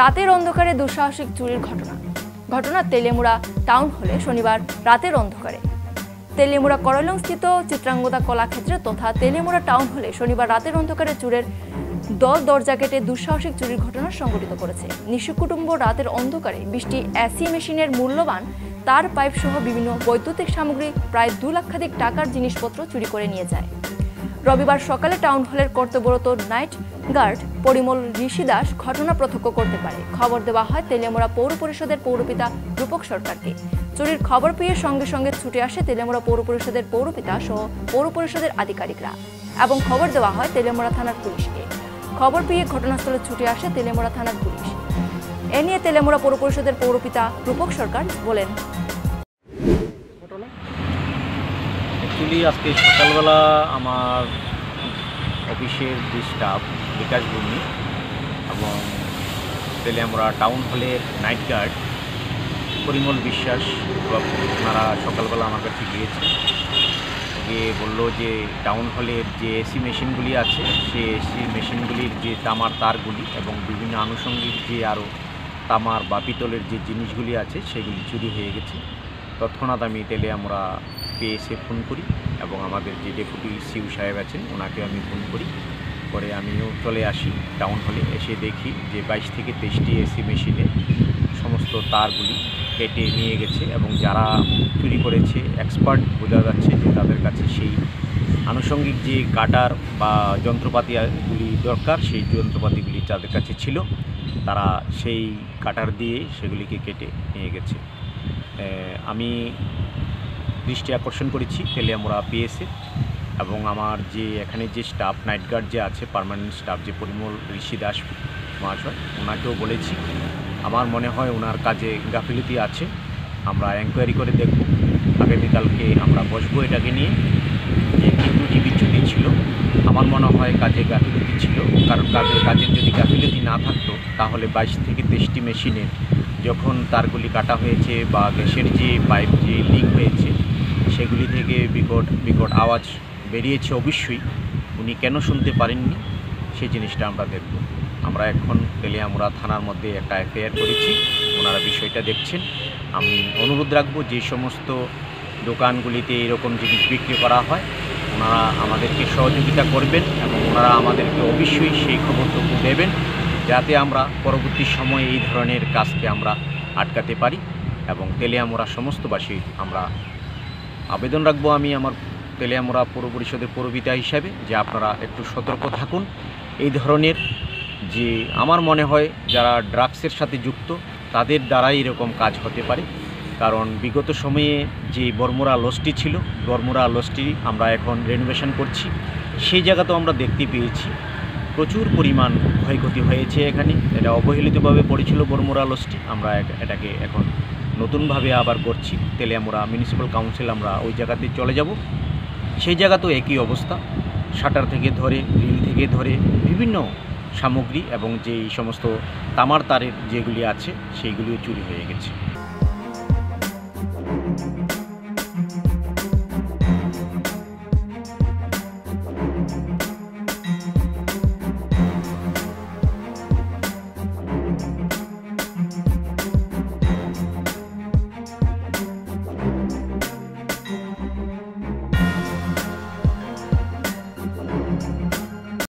রাতের অন্ধকারে দুঃসাহসিক চুরির ঘটনা। ঘটনা তেলেমুড়া টাউন হলে শনিবার রাতের অন্ধকারে। তেলেমুড়া করলং স্থিত চিত্রাঙ্গদা কলাক্ষেত্রে তথা তেলেমুড়া টাউন হলে শনিবার রাতের অন্ধকারে চুরের দল দরজা কেটে দুঃসাহসিক চুরির ঘটনা সংঘটিত করেছে। নিশু কুটুম্ব রাতের অন্ধকারে বৃষ্টি এসি মেশিনের মূল্যবান তার পাইপ সহ বিভিন্ন বৈদ্যুতিক সামগ্রী প্রায় দু লাখাধিক টাকার জিনিসপত্র চুরি করে নিয়ে যায়। রবিবার সকালে টাউন হলের কর্তব্যরত নাইট গার্ড পরিমল ঋষি দাস ঘটনা প্রত্যক্ষ করতে পারে। খবর দেওয়া হয় তেলেমোড়া পৌর পরিষদের পৌরপিতা রূপক সরকারকে। চুরির খবর পেয়ে সঙ্গে সঙ্গে ছুটে আসে তেলেমোড়া পৌর পরিষদের পৌরপিতা সহ পৌর পরিষদের আধিকারিকরা এবং খবর দেওয়া হয় তেলেমোড়া থানার পুলিশকে। খবর পেয়ে ঘটনাস্থলে ছুটে আসে তেলেমোড়া থানার পুলিশ। এ নিয়ে তেলেমোড়া পৌর পরিষদের পৌরপিতা রূপক সরকার বলেন অ্যাকচুয়ালি আজকে সকালবেলা আমার অফিসের যে স্টাফ বিকাশ ভূমি এবং আমরা টাউন হলের নাইট গার্ড পরিমল বিশ্বাস ওনারা সকালবেলা আমার কাছে গিয়েছে। গিয়ে বলল যে টাউন হলের যে এসি মেশিনগুলি আছে, সে এসি মেশিনগুলির যে তামার তারগুলি এবং বিভিন্ন আনুষঙ্গিক যে আরও তামার বা পিতলের যে জিনিসগুলি আছে, সেগুলি চুরি হয়ে গেছে। তৎক্ষণাৎ আমি তেলে আমরা পেয়েছে ফোন করি এবং আমাদের যে ডেপুটি সিউ সাহেব আছেন, ওনাকে আমি ফোন করি। পরে আমিও চলে আসি টাউন হলে, এসে দেখি যে বাইশ থেকে তেইশটি এসি মেশিনে সমস্ত তারগুলি কেটে নিয়ে গেছে এবং যারা চুরি করেছে, এক্সপার্ট বোঝা যাচ্ছে যে তাদের কাছে সেই আনুষঙ্গিক যে কাটার বা যন্ত্রপাতিগুলি দরকার, সেই যন্ত্রপাতিগুলি যাদের কাছে ছিল। তারা সেই কাটার দিয়ে সেগুলিকে কেটে নিয়ে গেছে। আমি দৃষ্টি আকর্ষণ করেছি তেলিয়ামোড়া পিএসএ এবং আমার যে, এখানে যে স্টাফ নাইট গার্ড যে আছে পারমানেন্ট স্টাফ যে পরিমল ঋষি দাস মহাশয় ওনাকেও বলেছি। আমার মনে হয় ওনার কাজে গাফিলতি আছে। আমরা এনকোয়ারি করে দেখব। আগামীকালকে আমরা বসবো এটাকে নিয়ে। যে কী ত্রুটি বিচ্যুতি ছিল, আমার মনে হয় কাজে গাফিলতি ছিল। কারণ কাজে কাজের যদি গাফিলতি না থাকতো, তাহলে বাইশ থেকে তেইশটি মেশিনে যখন তারগুলি কাটা হয়েছে বা গ্যাসের যে পাইপ যে লিক হয়েছে সেগুলি থেকে বিকট বিকট আওয়াজ বেরিয়েছে অবশ্যই। উনি কেন শুনতে পারেননি? সেই জিনিসটা আমরা দেখব। আমরা এখন তেলিয়ামুড়া থানার মধ্যে একটা এফআইআর করেছি। ওনারা বিষয়টা দেখছেন। আমি অনুরোধ রাখব যে সমস্ত দোকানগুলিতে এরকম জিনিস বিক্রি করা হয়, ওনারা আমাদেরকে সহযোগিতা করবেন এবং ওনারা আমাদেরকে অবশ্যই সেই খবরটুকু দেবেন যাতে আমরা পরবর্তী সময়ে এই ধরনের কাজকে আমরা আটকাতে পারি এবং তেলিয়ামোড়া সমস্তবাসী আমরা আবেদন রাখব আমি আমার তেলিয়ামোড়া পৌর পরিষদের পৌরবিতা হিসাবে যে আপনারা একটু সতর্ক থাকুন। এই ধরনের যে আমার মনে হয় যারা ড্রাগসের সাথে যুক্ত, তাদের দ্বারাই এরকম কাজ হতে পারে। কারণ বিগত সময়ে যে বর্মরা লসটি ছিল, বর্মরা লসটি আমরা এখন রেনোভেশন করছি। সেই জায়গাতেও আমরা দেখতে পেয়েছি। প্রচুর পরিমাণ ক্ষয়ক্ষতি হয়েছে এখানে। এটা অবহেলিতভাবে পড়েছিল বর্মরা লসটি আমরা এটাকে এখন নতুনভাবে আবার করছি। তেলে আমরা মিউনিসিপ্যাল কাউন্সিল আমরা ওই জায়গাতে চলে যাব। সেই জায়গা তো একই অবস্থা। শাটার থেকে ধরে রিল থেকে ধরে বিভিন্ন সামগ্রী এবং যেই সমস্ত তামার তারের যেগুলি আছে, সেইগুলিও চুরি হয়ে গেছে।